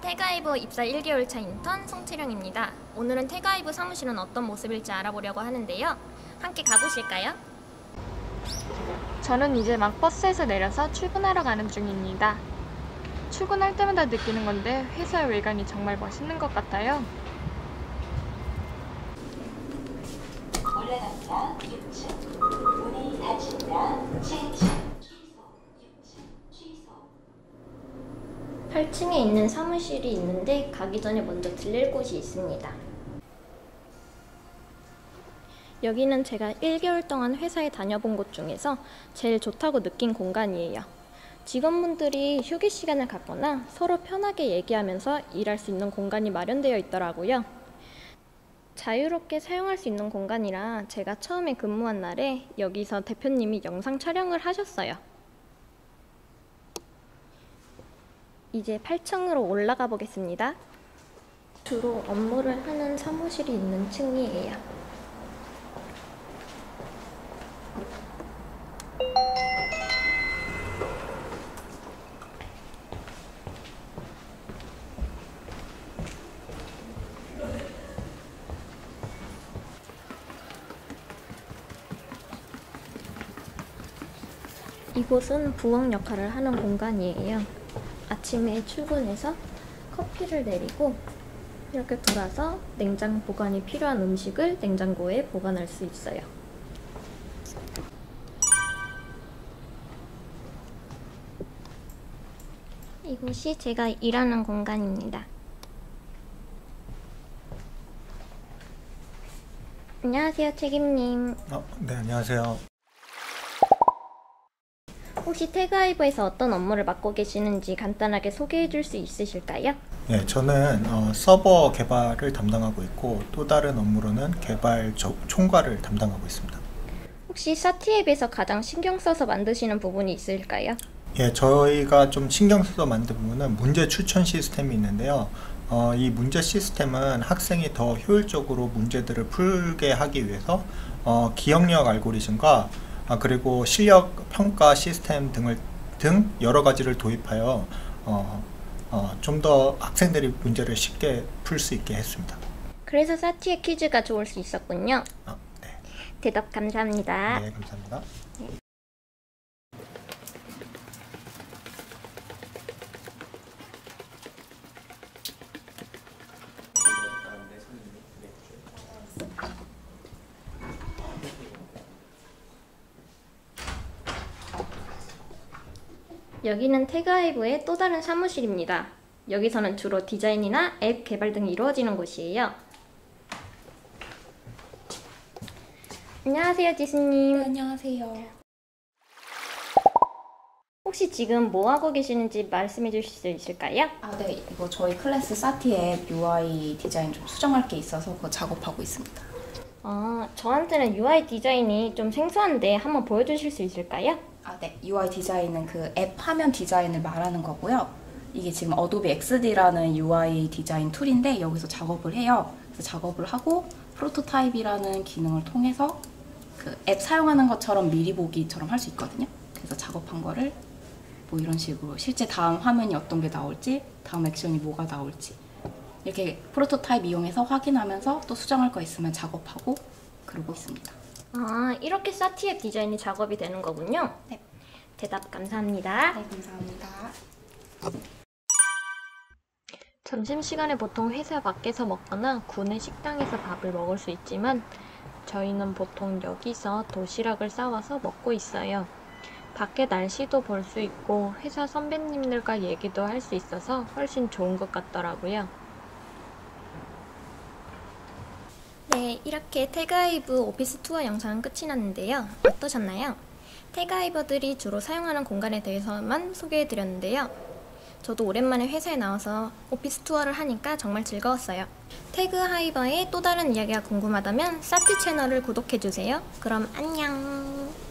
태가이브 입사 1개월 차 인턴 송채령입니다. 오늘은 태가이브 사무실은 어떤 모습일지 알아보려고 하는데요. 함께 가보실까요? 저는 이제 막 버스에서 내려서 출근하러 가는 중입니다. 출근할 때마다 느끼는 건데 회사의 외관이 정말 멋있는 것 같아요. 올라갑니다. 6층. 문이 닫힙니다. 7층. 취소. 6층. 취소. 8층에 있는 사무실이 있는데 가기 전에 먼저 들릴 곳이 있습니다. 여기는 제가 1개월 동안 회사에 다녀본 곳 중에서 제일 좋다고 느낀 공간이에요. 직원분들이 휴게 시간을 갖거나 서로 편하게 얘기하면서 일할 수 있는 공간이 마련되어 있더라고요. 자유롭게 사용할 수 있는 공간이라 제가 처음에 근무한 날에 여기서 대표님이 영상 촬영을 하셨어요. 이제 8층으로 올라가 보겠습니다. 주로 업무를 하는 사무실이 있는 층이에요. 이곳은 부엌 역할을 하는 공간이에요. 아침에 출근해서 커피를 내리고 이렇게 돌아서 냉장 보관이 필요한 음식을 냉장고에 보관할 수 있어요. 이곳이 제가 일하는 공간입니다. 안녕하세요, 책임님. 어, 네, 안녕하세요. 혹시 태그하이브에서 어떤 업무를 맡고 계시는지 간단하게 소개해 줄 수 있으실까요? 네, 저는 어, 서버 개발을 담당하고 있고 또 다른 업무로는 개발 저- 총괄을 담당하고 있습니다. 혹시 사티앱에서 가장 신경 써서 만드시는 부분이 있을까요? 예, 저희가 좀 신경 써서 만든 부분은 문제 추천 시스템이 있는데요. 어, 이 문제 시스템은 학생이 더 효율적으로 문제들을 풀게 하기 위해서 어, 기억력 알고리즘과 아, 그리고 실력 평가 시스템 등을 등 여러 가지를 도입하여 어, 어, 좀 더 학생들이 문제를 쉽게 풀 수 있게 했습니다. 그래서 사티의 퀴즈가 좋을 수 있었군요. 어, 네, 대답 감사합니다. 네, 감사합니다. 여기는 태그하이브의 또 다른 사무실입니다. 여기서는 주로 디자인이나 앱 개발 등이 이루어지는 곳이에요. 안녕하세요, 지수님. 네, 안녕하세요. 혹시 지금 뭐 하고 계시는지 말씀해 주실 수 있을까요? 아, 네. 이거 저희 클래스 사티의 UI 디자인 좀 수정할 게 있어서 그거 작업하고 있습니다. 아, 저한테는 UI 디자인이 좀 생소한데 한번 보여주실 수 있을까요? 아, 네. UI 디자인은 그 앱 화면 디자인을 말하는 거고요. 이게 지금 어도비 XD라는 UI 디자인 툴인데 여기서 작업을 해요. 그래서 작업을 하고 프로토타입이라는 기능을 통해서 그 앱 사용하는 것처럼 미리 보기처럼 할 수 있거든요. 그래서 작업한 거를 뭐 이런 식으로 실제 다음 화면이 어떤 게 나올지, 다음 액션이 뭐가 나올지 이렇게 프로토타입 이용해서 확인하면서 또 수정할 거 있으면 작업하고 그러고 있습니다. 아, 이렇게 사티 앱 디자인이 작업이 되는 거군요. 네. 대답 감사합니다. 네, 감사합니다. 점심시간에 보통 회사 밖에서 먹거나 구내 식당에서 밥을 먹을 수 있지만 저희는 보통 여기서 도시락을 싸와서 먹고 있어요. 밖에 날씨도 볼 수 있고 회사 선배님들과 얘기도 할 수 있어서 훨씬 좋은 것 같더라고요. 네, 이렇게 태그하이브 오피스 투어 영상은 끝이 났는데요. 어떠셨나요? 태그하이버들이 주로 사용하는 공간에 대해서만 소개해드렸는데요. 저도 오랜만에 회사에 나와서 오피스 투어를 하니까 정말 즐거웠어요. 태그하이버의 또 다른 이야기가 궁금하다면 사티 채널을 구독해주세요. 그럼 안녕!